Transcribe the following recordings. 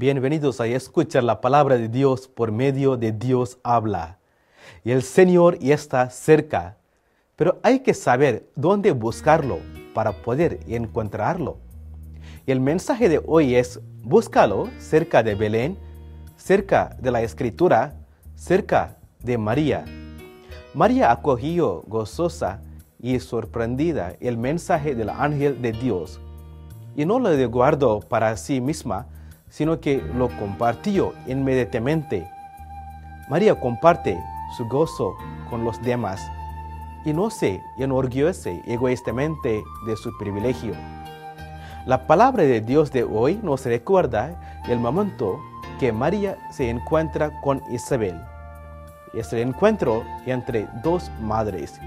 Bienvenidos a escuchar la palabra de Dios por medio de Dios habla. El Señor está cerca, pero hay que saber dónde buscarlo para poder encontrarlo. El mensaje de hoy es, búscalo cerca de Belén, cerca de la Escritura, cerca de María. María acogió gozosa y sorprendida el mensaje del ángel de Dios y no lo guardó para sí misma, sino que lo compartió inmediatamente. María comparte su gozo con los demás y no se enorgullece egoístamente de su privilegio. La palabra de Dios de hoy nos recuerda el momento que María se encuentra con Isabel. Es el encuentro entre dos madres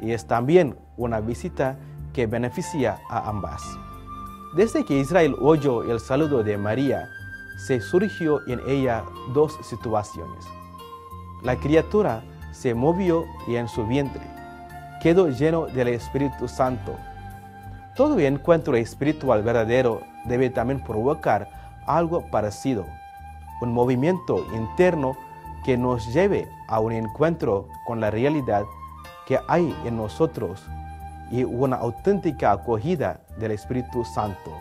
y es también una visita que beneficia a ambas. Desde que Israel oyó el saludo de María, se surgió en ella dos situaciones. La criatura se movió y en su vientre quedó lleno del Espíritu Santo. Todo encuentro espiritual verdadero debe también provocar algo parecido, un movimiento interno que nos lleve a un encuentro con la realidad que hay en nosotros y una auténtica acogida del Espíritu Santo.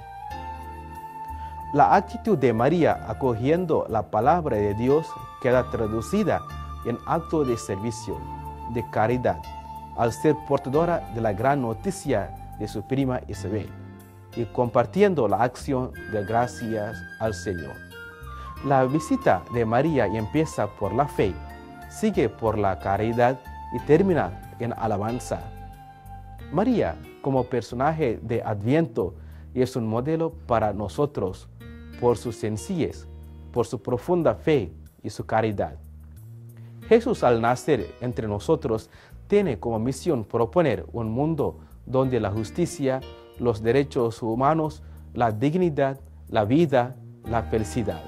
La actitud de María acogiendo la palabra de Dios queda traducida en acto de servicio, de caridad, al ser portadora de la gran noticia de su prima Isabel y compartiendo la acción de gracias al Señor. La visita de María empieza por la fe, sigue por la caridad y termina en alabanza. María, como personaje de Adviento, es un modelo para nosotros por su sencillez, por su profunda fe y su caridad. Jesús al nacer entre nosotros tiene como misión proponer un mundo donde la justicia, los derechos humanos, la dignidad, la vida, la felicidad.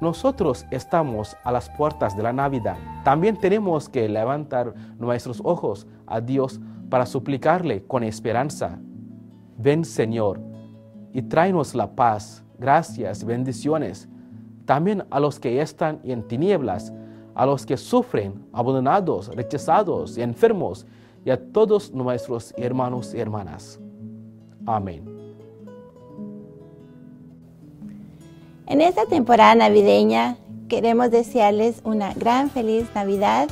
Nosotros estamos a las puertas de la Navidad. También tenemos que levantar nuestros ojos a Dios para suplicarle con esperanza. Ven Señor y tráenos la paz, gracias, bendiciones. También a los que están en tinieblas, a los que sufren, abandonados, rechazados y enfermos, y a todos nuestros hermanos y hermanas. Amén. En esta temporada navideña queremos desearles una gran feliz Navidad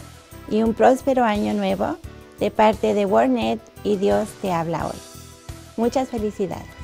y un próspero año nuevo de parte de WordNet y Dios te habla hoy. Muchas felicidades.